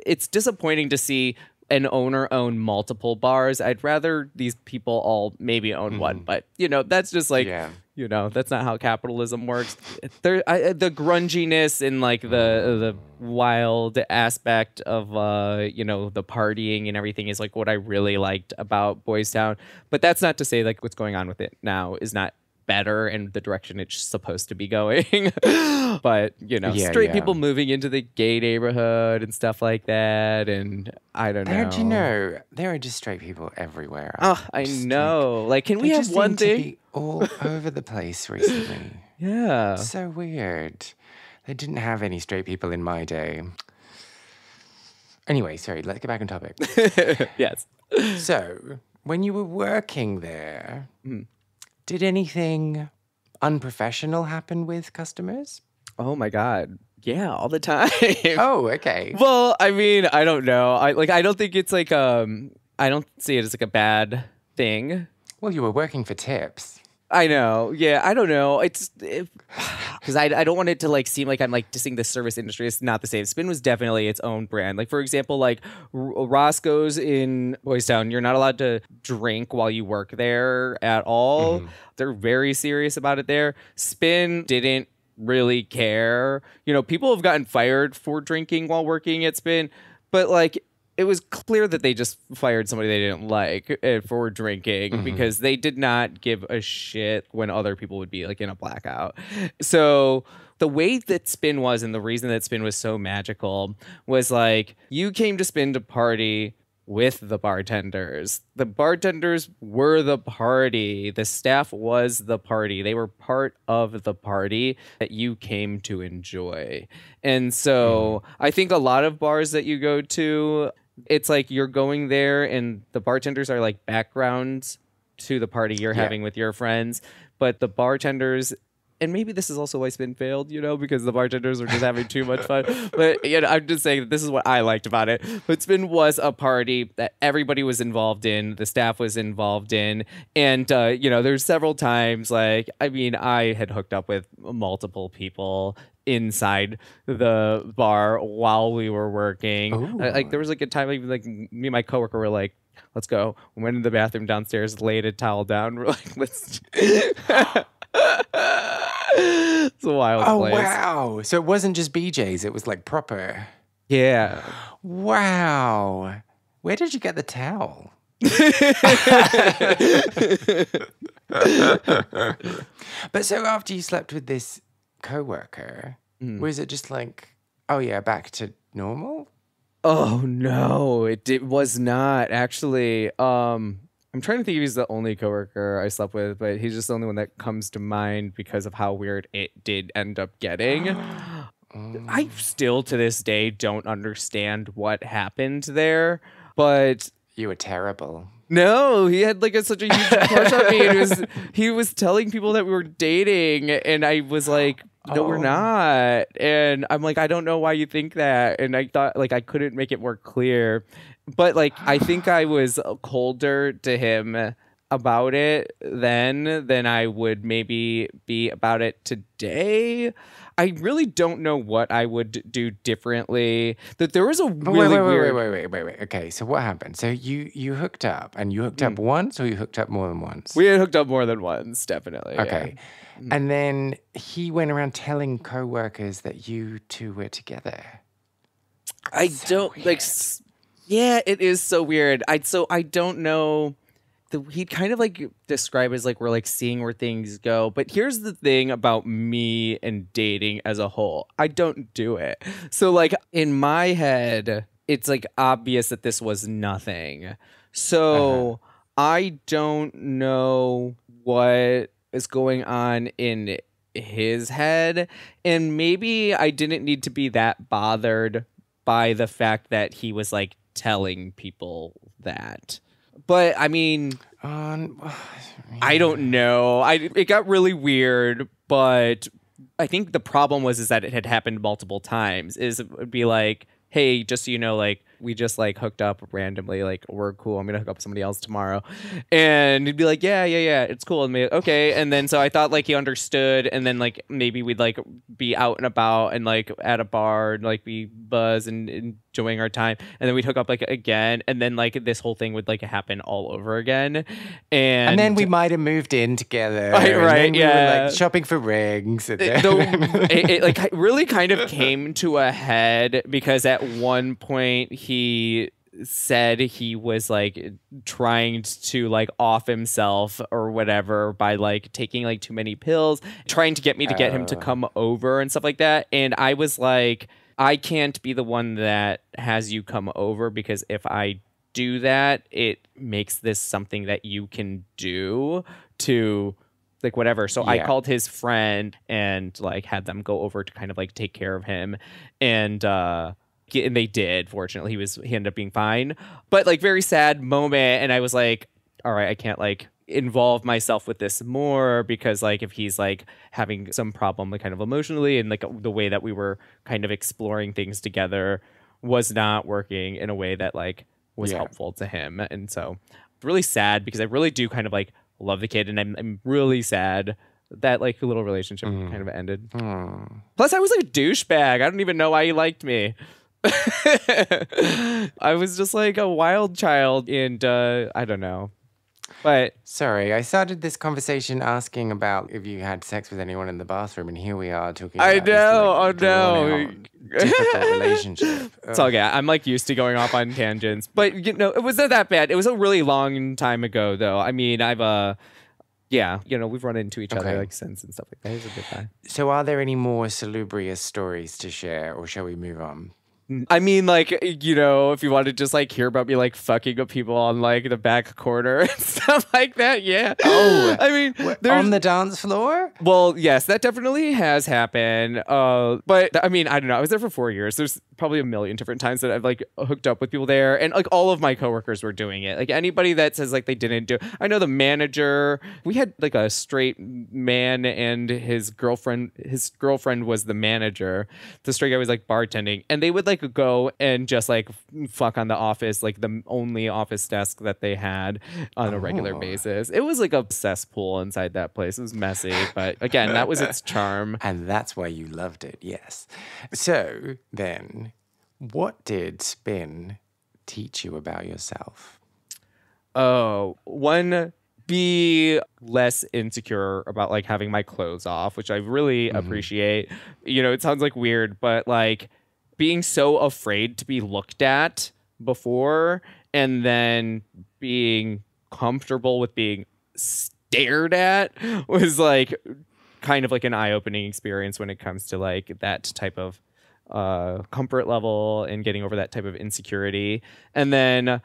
it's disappointing to see an owner own multiple bars. I'd rather these people all maybe own mm. one, but you know, that's just like yeah you know that's not how capitalism works there I, the grunginess and like the the wild aspect of uh you know the partying and everything is like what i really liked about Boystown but that's not to say like what's going on with it now is not better and the direction it's supposed to be going. but, you know, yeah, straight yeah. people moving into the gay neighborhood and stuff like that. And I don't know. How'd you know? There are just straight people everywhere. Oh, I know. Like, like can we have one thing? all over the place recently. yeah. So weird. They didn't have any straight people in my day. Anyway, sorry, let's get back on topic. yes. So, when you were working there, mm. Did anything unprofessional happen with customers? Oh my god. Yeah, all the time. oh, okay. Well, I mean, I don't know. I like I don't think it's like um I don't see it as like a bad thing. Well, you were working for tips. I know. Yeah, I don't know. It's because I, I don't want it to like seem like I'm like dissing the service industry. It's not the same. Spin was definitely its own brand. Like for example, like R- Roscoe's in Boystown, you're not allowed to drink while you work there at all. Mm-hmm. They're very serious about it there. Spin didn't really care. You know, people have gotten fired for drinking while working at Spin, but like it was clear that they just fired somebody they didn't like uh, for drinking mm-hmm. because they did not give a shit when other people would be like in a blackout. So the way that spin was and the reason that spin was so magical was like you came to spin to party with the bartenders. The bartenders were the party. The staff was the party. They were part of the party that you came to enjoy. And so mm. I think a lot of bars that you go to, it's like you're going there and the bartenders are like backgrounds to the party you're yeah. having with your friends but the bartenders and maybe this is also why Spin failed, you know, because the bartenders were just having too much fun. But you know, I'm just saying that this is what I liked about it. But Spin was a party that everybody was involved in, the staff was involved in, and uh, you know, there's several times like I mean, I had hooked up with multiple people inside the bar while we were working. like there oh. was like a time even like me and my coworker were like, "Let's go." We went in the bathroom downstairs, laid a towel down. We're like, "Let's." it's a wild oh, place. wow! So it wasn't just BJ's; it was like proper. Yeah. Wow. Where did you get the towel? but so after you slept with this coworker, mm. was it just like, oh yeah, back to normal? Oh no, it, it was not actually. Um, I'm trying to think if he's the only coworker I slept with, but he's just the only one that comes to mind because of how weird it did end up getting. I still to this day don't understand what happened there, but You were terrible. no, he had like a, such a huge crush on me. And he was he was telling people that we were dating, and I was like, "No, we're Oh. not." And I'm like, "I don't know why you think that." And I thought like I couldn't make it more clear, but like I think I was colder to him about it then than I would maybe be about it today. I really don't know what I would do differently. That there was a But really wait, wait, wait, weird. wait, wait, wait, wait. Okay, so what happened? So you you hooked up, and you hooked up once, or you hooked up more than once? Mm. We had hooked up more than once, definitely. yeah. Okay, and then he went around telling coworkers that you two were together. I don't like. Yeah, it is so weird. I so I don't know. The, he'd kind of like describe as like we're like seeing where things go. But here's the thing about me and dating as a whole. I don't do it. So like in my head, it's like obvious that this was nothing. So uh-huh. I don't know what is going on in his head. And maybe I didn't need to be that bothered by the fact that he was like telling people that. But I mean, Um, I don't know. I it got really weird, but I think the problem was is that it had happened multiple times. Is it would be like, hey, just so you know, like we just like hooked up randomly, like we're cool. I'm gonna hook up with somebody else tomorrow, and he'd be like, yeah, yeah, yeah, it's cool. And me, okay, and then so I thought like he understood, and then like maybe we'd like be out and about and like at a bar and like be buzz and, and enjoying our time and then we'd hook up like again and then like this whole thing would like happen all over again and and then we might have moved in together. Right, right, we were, yeah. like shopping for rings. and it, the- it, it, like really kind of came to a head because at one point he said he was like trying to like off himself or whatever by like taking like too many pills trying to get me to get him to Oh. come over and stuff like that and i was like i can't be the one that has you come over because if i do that it makes this something that you can do to like whatever. So i called his friend and like had them go over to kind of like take care of him. And uh and they did fortunately. He was he ended up being fine. But like very sad moment. And i was like all right i can't like involve myself with this more because like if he's like having some problem like kind of emotionally and like the way that we were kind of exploring things together was not working in a way that like was Yeah. helpful to him and so really sad because i really do kind of like love the kid and i'm, I'm really sad that like the little relationship kind of ended Hmm. Plus, I was like a douchebag. I don't even know why he liked me. I was just like a wild child, and uh, I don't know. But Sorry, I started this conversation asking about if you had sex with anyone in the bathroom, and here we are talking. I about this, know, like, oh, no. difficult relationship. it's all good. I'm like used to going off on tangents. But you know, it wasn't that bad. It was a really long time ago, though. I mean, I've uh, yeah, you know, we've run into each other like since and stuff like that. It was a good time. So, are there any more salubrious stories to share, or shall we move on? Mm. I mean, like, you know, if you want to just like hear about me like fucking with people on like the back corner and stuff like that, yeah. Oh, I mean, there's On the dance floor? well, yes, that definitely has happened. Uh, but I mean, I don't know. I was there for four years. There's probably a million different times that I've like hooked up with people there, and like all of my coworkers were doing it. Like anybody that says like they didn't do, I know the manager. We had like a straight man and his girlfriend. His girlfriend was the manager. The straight guy was like bartending, and they would like go and just like fuck on the office, like the only office desk that they had on a regular Oh. Basis. It was like a cesspool inside that place. It was messy, but again, that was its charm. And that's why you loved it, yes. So, then, what did spin teach you about yourself? Oh, one be less insecure about like having my clothes off, which I really mm-hmm. appreciate. You know, it sounds like weird, but like being so afraid to be looked at before and then being comfortable with being stared at was like kind of like an eye-opening experience when it comes to like that type of uh, comfort level and getting over that type of insecurity. And then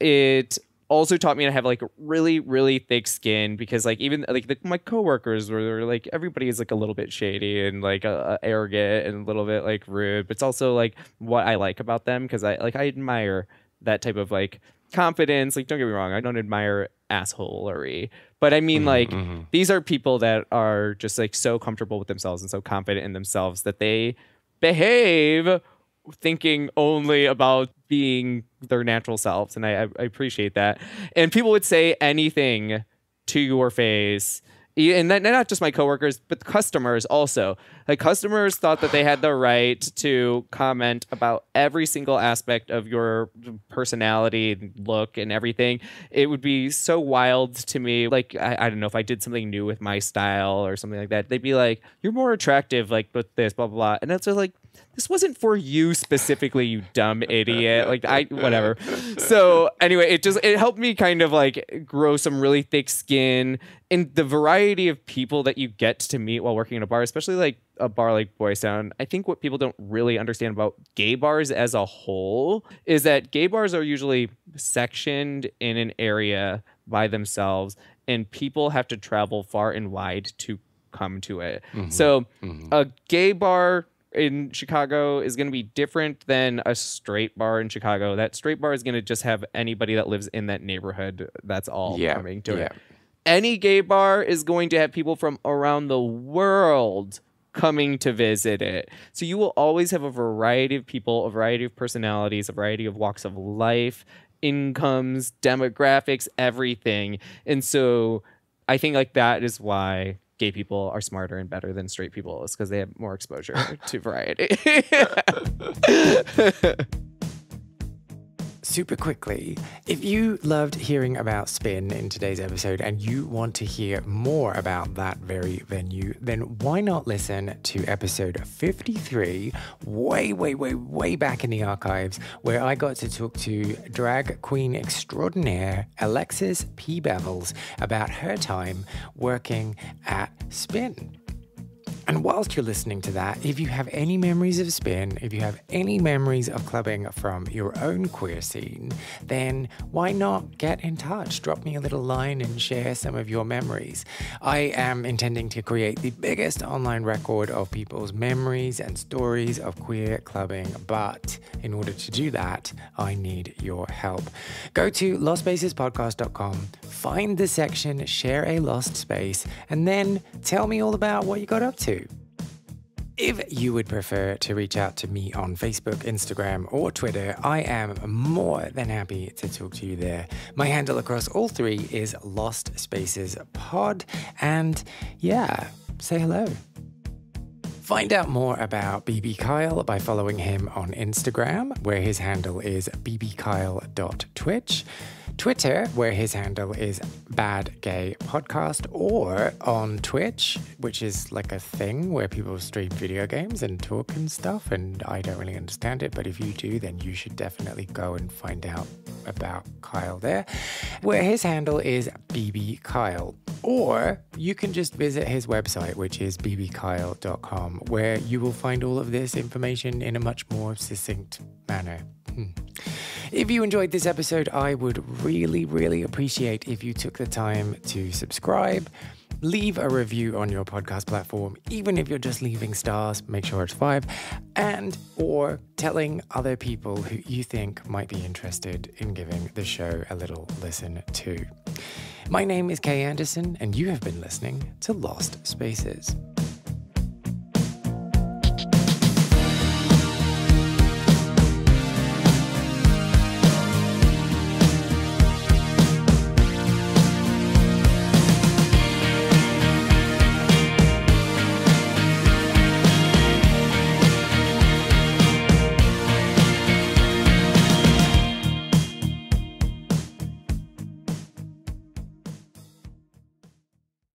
it also taught me to have like really really thick skin because like even like the, my coworkers were like everybody is like a little bit shady and like uh, arrogant and a little bit like rude but it's also like what i like about them because i like i admire that type of like confidence like don't get me wrong i don't admire assholery but i mean mm-hmm, like mm-hmm. these are people that are just like so comfortable with themselves and so confident in themselves that they behave thinking only about being their natural selves and I, I appreciate that and people would say anything to your face and not just my coworkers but customers also. Like customers thought that they had the right to comment about every single aspect of your personality look and everything. It would be so wild to me like I, I don't know if i did something new with my style or something like that they'd be like you're more attractive like with this blah blah blah. And it's just like this wasn't for you specifically, you dumb idiot. Like I whatever. So anyway, it just it helped me kind of like grow some really thick skin and the variety of people that you get to meet while working in a bar, especially like a bar like Boystown. I think what people don't really understand about gay bars as a whole is that gay bars are usually sectioned in an area by themselves and people have to travel far and wide to come to it. Mm-hmm. So mm-hmm. a gay bar in Chicago is going to be different than a straight bar in Chicago. That straight bar is going to just have anybody that lives in that neighborhood. That's all yeah, coming to yeah. it. Any gay bar is going to have people from around the world coming to visit it. So you will always have a variety of people, a variety of personalities, a variety of walks of life, incomes, demographics, everything. And so I think like that is why gay people are smarter and better than straight people is because they have more exposure to variety. super quickly, if you loved hearing about Spin in today's episode and you want to hear more about that very venue, then why not listen to episode 53, way, way, way, way back in the archives, where I got to talk to drag queen extraordinaire Alexis P. Bevels about her time working at Spin. And whilst you're listening to that, if you have any memories of spin, if you have any memories of clubbing from your own queer scene, then why not get in touch? Drop me a little line and share some of your memories. I am intending to create the biggest online record of people's memories and stories of queer clubbing, but in order to do that, I need your help. Go to lostspacespodcast.com, find the section Share a Lost Space, and then tell me all about what you got up to. If you would prefer to reach out to me on Facebook, Instagram, or Twitter, I am more than happy to talk to you there. My handle across all three is Lost Spaces Pod. And yeah, say hello. Find out more about BBKyle by following him on Instagram, where his handle is bbkyle.twitch. Twitter, where his handle is Bad Gay Podcast, or on Twitch, which is like a thing where people stream video games and talk and stuff. And I don't really understand it, but if you do, then you should definitely go and find out about Kyle there, where his handle is BBKyle. Or you can just visit his website, which is bbkyle.com, where you will find all of this information in a much more succinct manner. If you enjoyed this episode, I would really, really appreciate if you took the time to subscribe, leave a review on your podcast platform, even if you're just leaving stars, make sure it's five, and or telling other people who you think might be interested in giving the show a little listen too. My name is Kay Anderson, and you have been listening to Lost Spaces.